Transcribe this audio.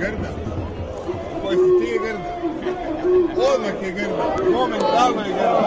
جردة كويس تيجي جردة قولك يا جردة مؤمن تعالوا يا جردة